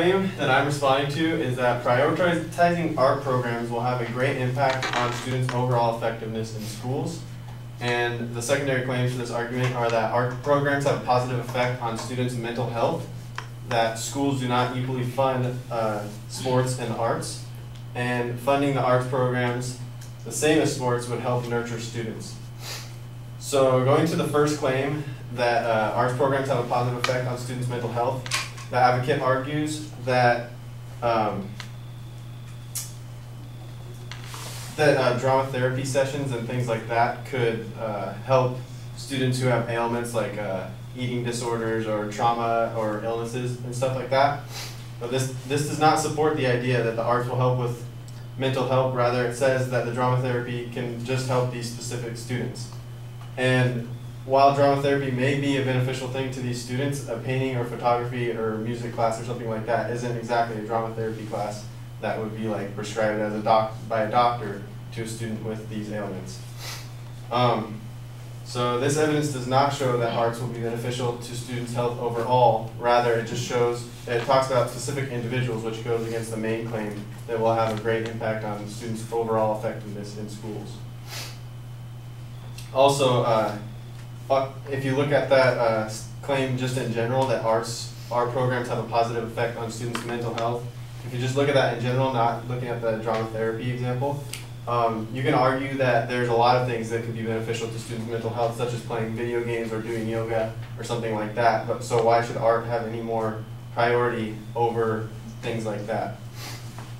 claim that I'm responding to is that prioritizing art programs will have a great impact on students' overall effectiveness in schools. And the secondary claims for this argument are that art programs have a positive effect on students' mental health, that schools do not equally fund uh, sports and arts, and funding the arts programs the same as sports would help nurture students. So going to the first claim that uh, arts programs have a positive effect on students' mental health, the advocate argues that um, that uh, drama therapy sessions and things like that could uh, help students who have ailments like uh, eating disorders or trauma or illnesses and stuff like that. But this, this does not support the idea that the arts will help with mental health. Rather, it says that the drama therapy can just help these specific students. And while drama therapy may be a beneficial thing to these students, a painting or photography or music class or something like that isn't exactly a drama therapy class that would be like prescribed as a doc by a doctor to a student with these ailments. Um, so this evidence does not show that arts will be beneficial to students' health overall. Rather, it just shows, it talks about specific individuals, which goes against the main claim that will have a great impact on students' overall effectiveness in schools. Also, uh, if you look at that uh, claim just in general, that arts, art programs have a positive effect on students' mental health, if you just look at that in general, not looking at the drama therapy example, um, you can argue that there's a lot of things that could be beneficial to students' mental health, such as playing video games or doing yoga or something like that. But so why should art have any more priority over things like that?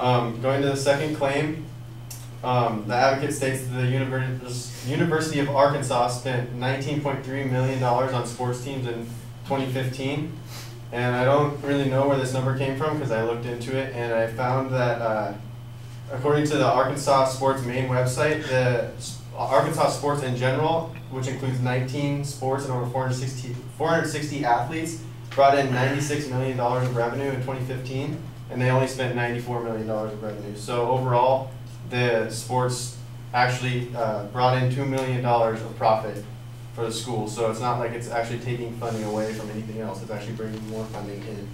Um, going to the second claim, um, the advocate states that the University of Arkansas spent $19.3 million on sports teams in 2015. And I don't really know where this number came from because I looked into it and I found that uh, according to the Arkansas Sports main website, the Arkansas sports in general, which includes 19 sports and over 460, 460 athletes, brought in $96 million of revenue in 2015, and they only spent $94 million of revenue. So overall, the sports actually uh, brought in $2 million of profit for the school. So it's not like it's actually taking funding away from anything else. It's actually bringing more funding in.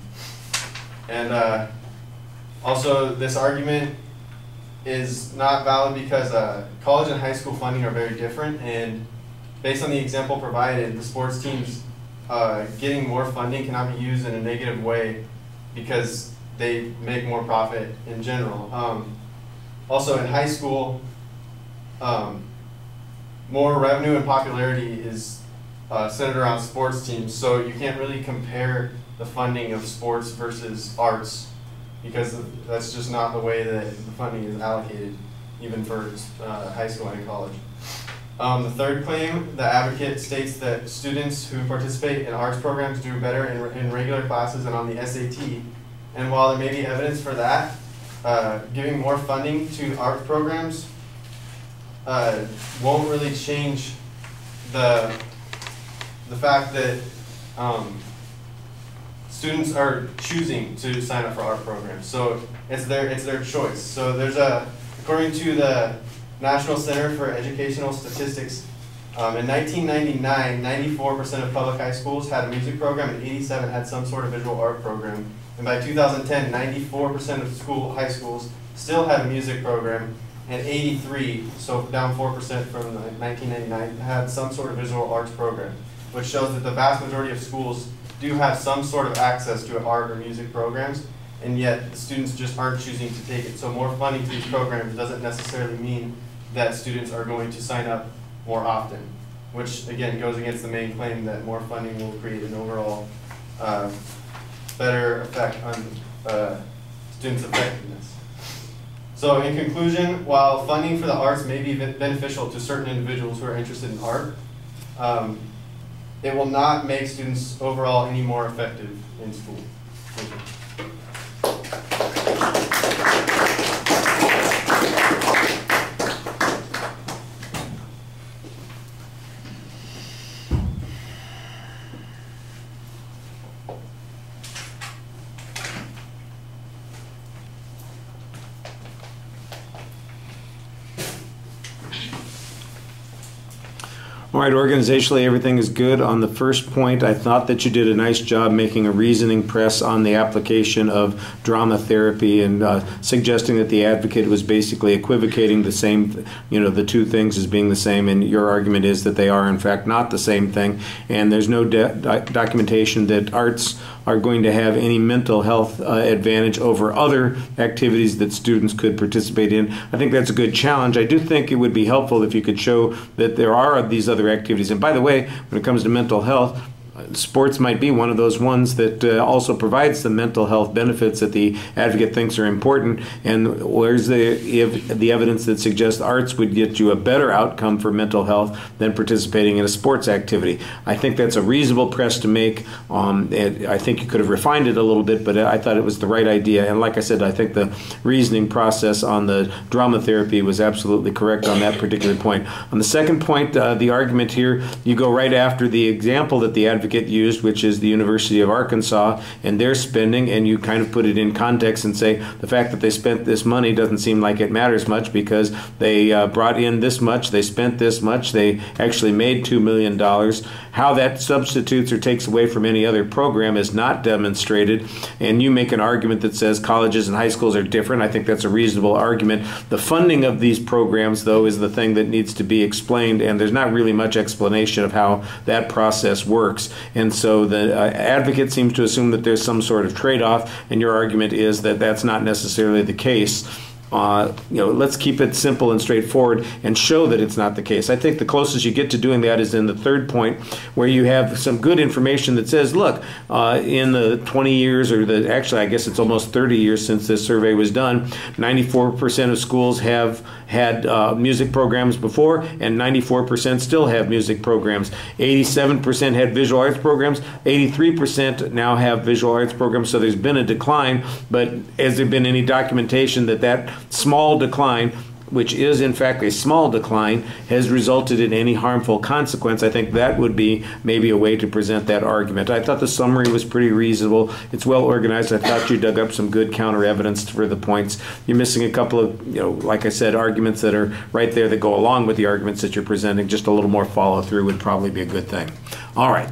And uh, also, this argument is not valid because uh, college and high school funding are very different. And based on the example provided, the sports teams uh, getting more funding cannot be used in a negative way because they make more profit in general. Um, also, in high school, um, more revenue and popularity is uh, centered around sports teams, so you can't really compare the funding of sports versus arts because that's just not the way that the funding is allocated, even for uh, high school and college. Um, the third claim, the advocate states that students who participate in arts programs do better in, in regular classes and on the SAT. And while there may be evidence for that, uh, giving more funding to art programs uh, won't really change the the fact that um, students are choosing to sign up for art programs. So it's their it's their choice. So there's a according to the National Center for Educational Statistics, um, in 1999, 94% of public high schools had a music program, and 87 had some sort of visual art program. And by 2010, 94% of school high schools still had a music program, and 83, so down 4% from 1999, had some sort of visual arts program, which shows that the vast majority of schools do have some sort of access to art or music programs, and yet the students just aren't choosing to take it. So more funding to these programs doesn't necessarily mean that students are going to sign up more often, which again goes against the main claim that more funding will create an overall uh, better effect on uh, students' effectiveness. So in conclusion, while funding for the arts may be beneficial to certain individuals who are interested in art, um, it will not make students overall any more effective in school. All right, organizationally, everything is good. On the first point, I thought that you did a nice job making a reasoning press on the application of drama therapy and uh, suggesting that the advocate was basically equivocating the same, you know, the two things as being the same. And your argument is that they are, in fact, not the same thing. And there's no documentation that arts are going to have any mental health uh, advantage over other activities that students could participate in. I think that's a good challenge. I do think it would be helpful if you could show that there are these other activities. And by the way, when it comes to mental health, sports might be one of those ones that uh, also provides the mental health benefits that the advocate thinks are important. And where's the the evidence that suggests arts would get you a better outcome for mental health than participating in a sports activity? I think that's a reasonable press to make. Um, I think you could have refined it a little bit, but I thought it was the right idea. And like I said, I think the reasoning process on the drama therapy was absolutely correct on that particular point. On the second point, uh, the argument here, you go right after the example that the advocate advocate used, which is the University of Arkansas, and their spending, and you kind of put it in context and say the fact that they spent this money doesn't seem like it matters much because they uh, brought in this much, they spent this much, they actually made $2 million. How that substitutes or takes away from any other program is not demonstrated, and you make an argument that says colleges and high schools are different. I think that's a reasonable argument. The funding of these programs, though, is the thing that needs to be explained, and there's not really much explanation of how that process works. And so the uh, advocate seems to assume that there's some sort of trade off, and your argument is that that's not necessarily the case uh, you know, let's keep it simple and straightforward and show that it's not the case. I think the closest you get to doing that is in the third point, where you have some good information that says, look, uh, in the 20 years, or the actually, I guess it's almost 30 years since this survey was done, 94% of schools have had uh, music programs before, and 94% still have music programs. 87% had visual arts programs, 83% now have visual arts programs, so there's been a decline, but has there been any documentation that that small decline which is in fact a small decline, has resulted in any harmful consequence, I think that would be maybe a way to present that argument. I thought the summary was pretty reasonable. It's well organized. I thought you dug up some good counter evidence for the points. You're missing a couple of, you know, like I said, arguments that are right there that go along with the arguments that you're presenting. Just a little more follow through would probably be a good thing. All right.